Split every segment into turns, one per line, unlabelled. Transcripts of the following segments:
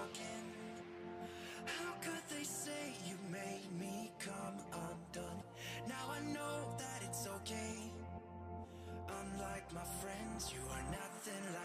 broken. How could they say you made me come undone? Now I know that it's okay. Unlike my friends, you are nothing like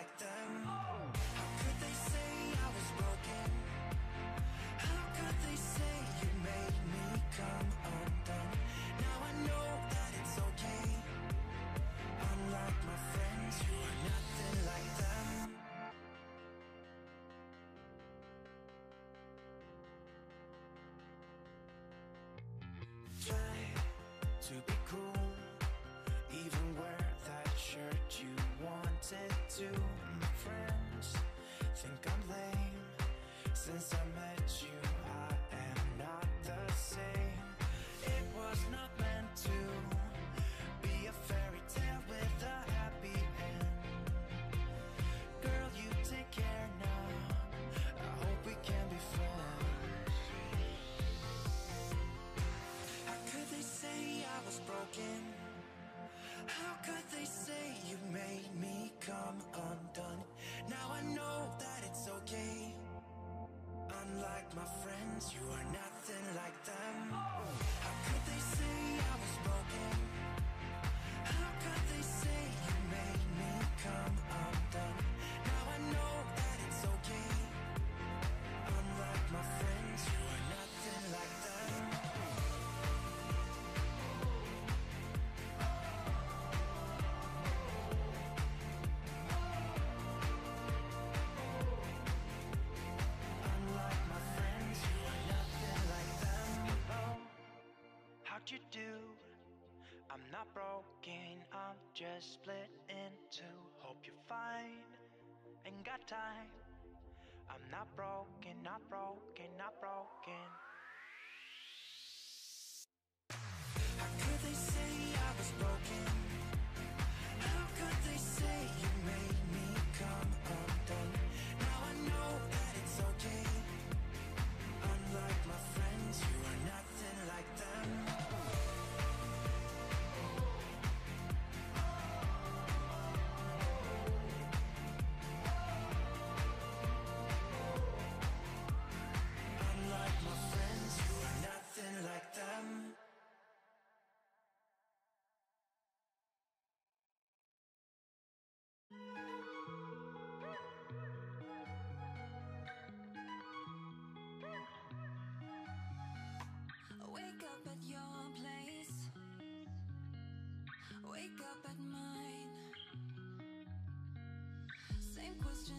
to be cool, even wear that shirt you wanted to. My friends think I'm lame. Since I met you, was broken? How could they say you made me come how'd you do? I'm not broken, I'm just split in two. Hope you're fine, ain't got time. I'm not broken, not broken, not broken. How could they say I was broken?
Wake up at mine. Same question